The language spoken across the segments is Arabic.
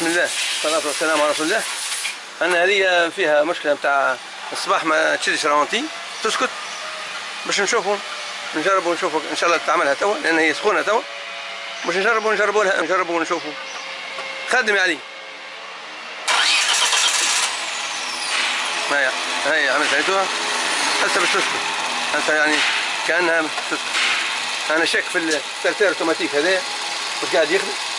بسم الله. والصلاة والسلام على رسول الله. أنا هذه فيها مشكلة نتاع الصباح ما تشدش رونتي تسكت. باش نشوفوا نجربوا نشوفوا إن شاء الله تعملها توا لأن هي سخونة توا. باش نجربوا نجربوا لها نجربوا ونشوفوا خدم علي. هيا هيا عملت عيتوها هسه باش تسكت. هسه يعني كأنها تسكت. أنا شاك في الترتير اوتوماتيك هذا واش قاعد يخدم.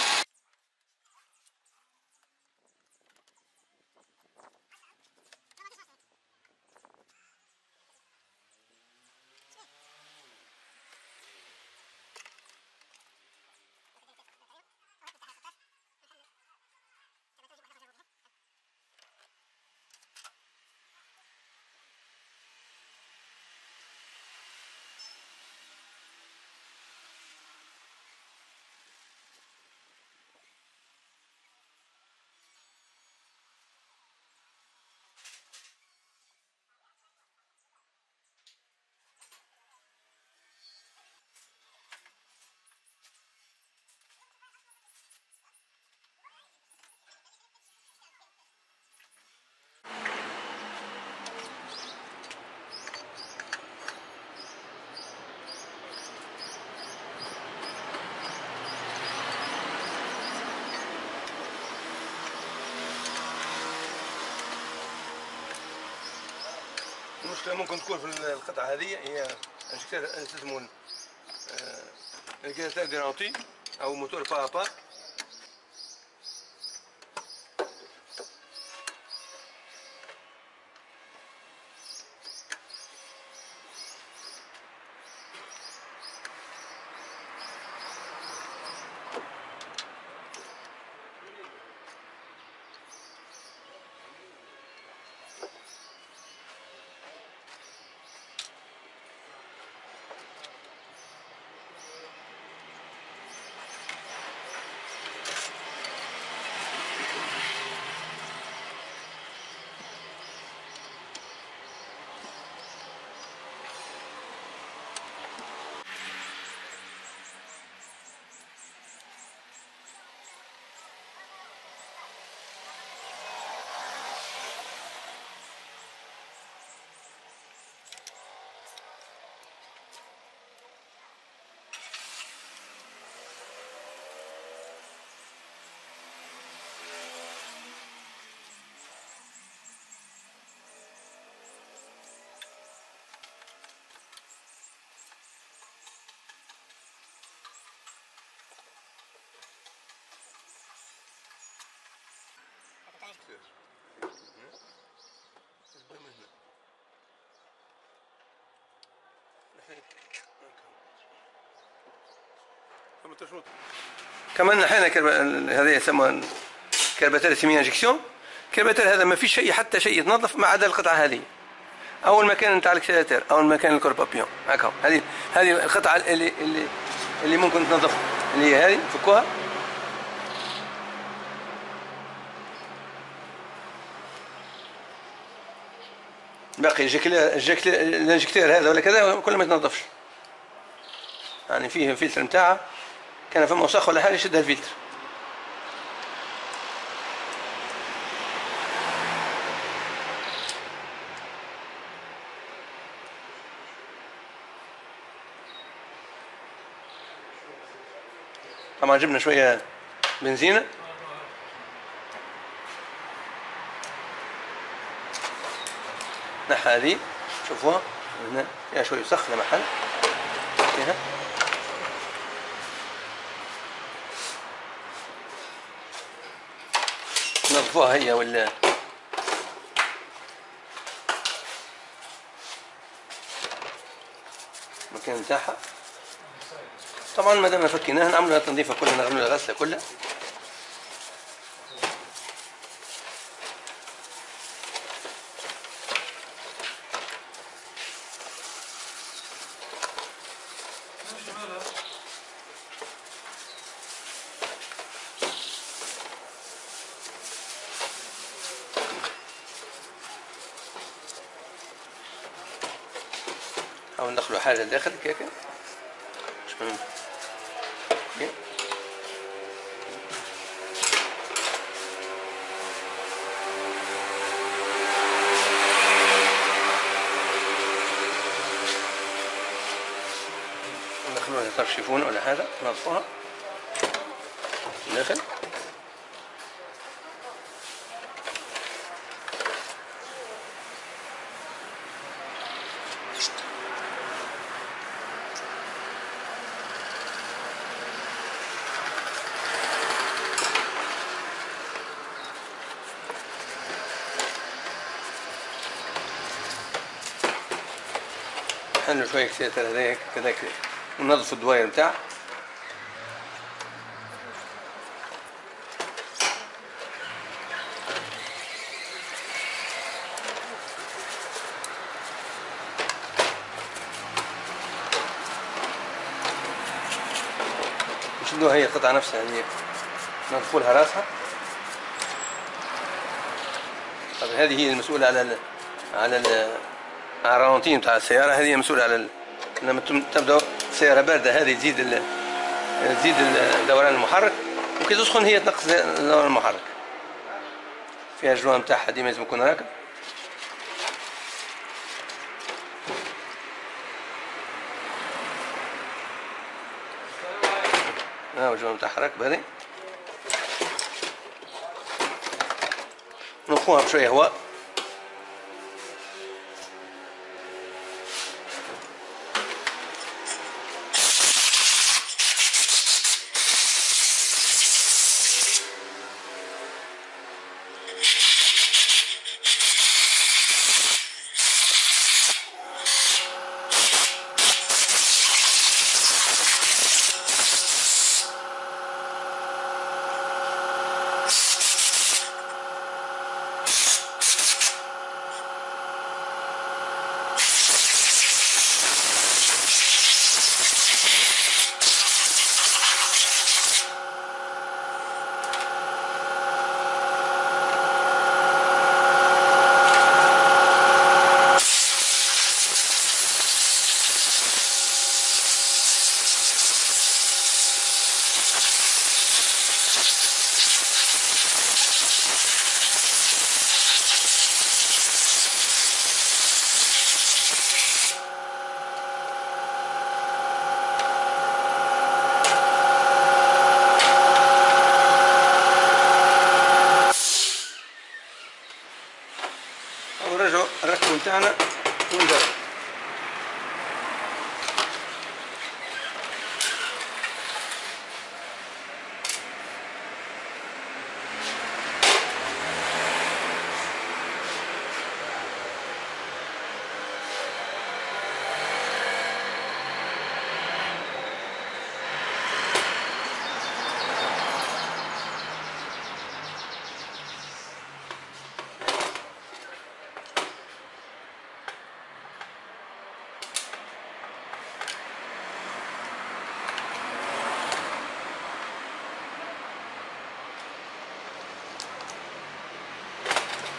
المشكلة ممكن تكون في القطعة هذه هي يسمون الكيتال de ralenti أو موتور با كمان حين كرب... هذا يسمى كربتال سيمي انجكسيون كربتال هذا ما فيش شيء حتى شيء يتنظف ما عدا القطعة هذه. أول مكان نتاع الكسيلاتير أول مكان الكوربابيون هكا هذه هذه القطعة اللي اللي اللي ممكن تنظف اللي هي هذه فكوها. باقي الانجكتير هذا ولا كذا كله ما يتنظفش. يعني فيه الفلتر نتاعها كان فما وسخ ولا حاجة يشدها الفلتر. طبعا جبنا شوية بنزينه هذه شوفوها هنا فيها شوية وسخ محل. فيها. نظفوها هي ولا المكان نتاعها طبعا ما دام فكيناها نعملوا تنظيفها كلها نعملوا غسله كلها. نحاول ندخلوا حاجة داخل كيك شيفون ولا حاجة نظفوها داخل. نحلو شوية كسيتر هذاك كذا كذا وننظف الدواير بتاع. نشدوها هي القطعة نفسها هي ننظفوا لها راسها. طبعا هذه هي المسؤولة على ال على ال الرونتين بتاع السيارة. هذه مسؤولة على ال... لما تبدأ سيارة باردة. هذه تزيد. تزيد دوران المحرك. وكي تسخن هي تنقص دوران المحرك. فيها الجوان بتاعها ديما لازم يكون راكب. ها الجوان بتاعها راكب هذه نخوها بشوية هواء. Montana, Windows.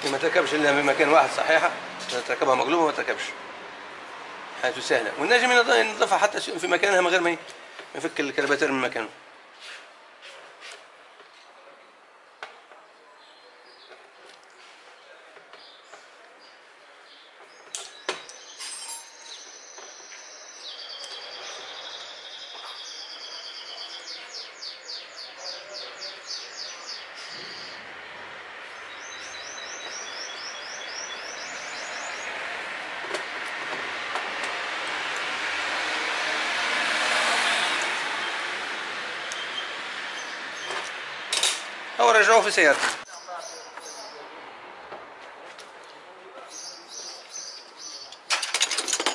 ونجرب ما تركبش إلا في مكان واحد صحيحة تركبها مقلوبه ما تركبش. حيث سهلة. والنجم ينظفها حتى في مكانها من غير ما يفك الكرباتير من مكانه. أو رجعوه في سيارته.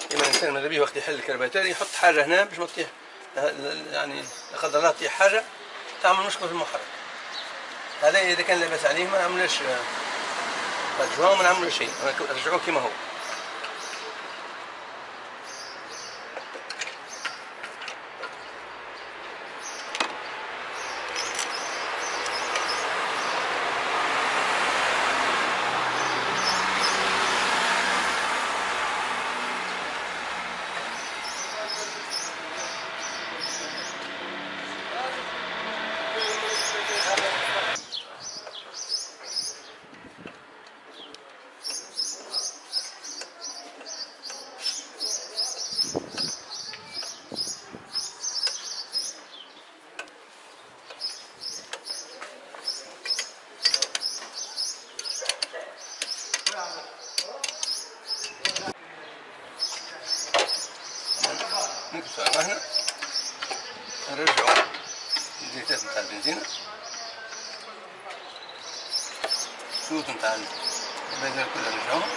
ديما الإنسان ماذا بيه وقت يحل الكرباتير يحط حاجة هنا باش ما تطيح يعني لا قدر الله تطيح حاجة تعمل مشكلة في المحرك. هذا إذا كان لاباس عليه ما نعملوش رجعوه ما نعملوش شيء. رجعوه كما هو. صرفنا نرجعوا الزيتات نتاع البنزينة. السوت نتاع البنزينة كلها نرجعوها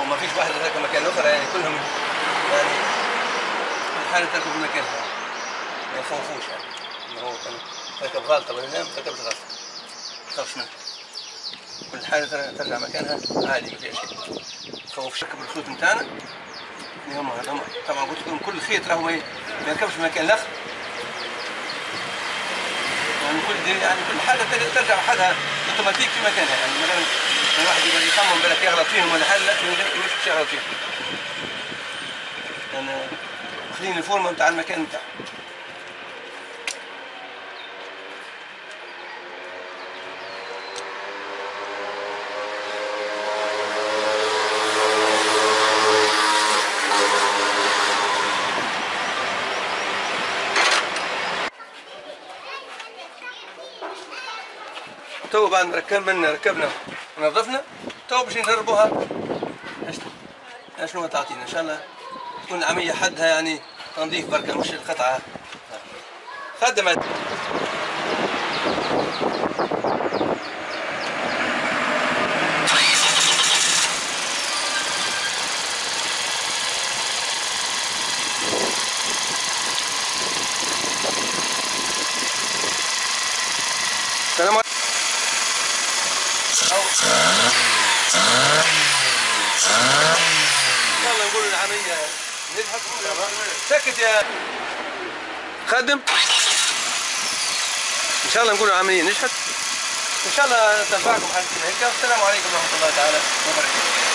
وما فيش واحد هذاك مكان آخر يعني كلهم يعني الحالة تركب ما يخوفوش يعني. هو كان تركب غلطة ولا لا ما تركبش غلطة. ما تخافش منها كل حاجة ترجع مكانها عادي ما فيها شيء. خوف شكل الخيوط نتاعنا. هم هم طبعا قلت لكم كل خيط راهو ي- ما يركبش في مكان. الآخر يعني كل يعني كل حاجة تر- ترجع حالها أوتوماتيك في مكانها. يعني مثلا الواحد يبقى يخمم بالك يغلط فيهم ولا حاجة لا مش يغلط فيهم. يعني واخدين الفورمة بتاع المكان بتاعه. بعد ما ركبنا. ركبنا ونظفنا تو باش نجربوها اش- شنو تعطينا؟ إن شاء الله تكون العملية حدها يعني تنظيف بركة مش القطعة. خدمت. سكت يا خدم إن شاء الله نقول العملية نجحت؟ إن شاء الله تنفعكم حاجة هيك السلام عليكم ورحمة الله تعالى وبركاته.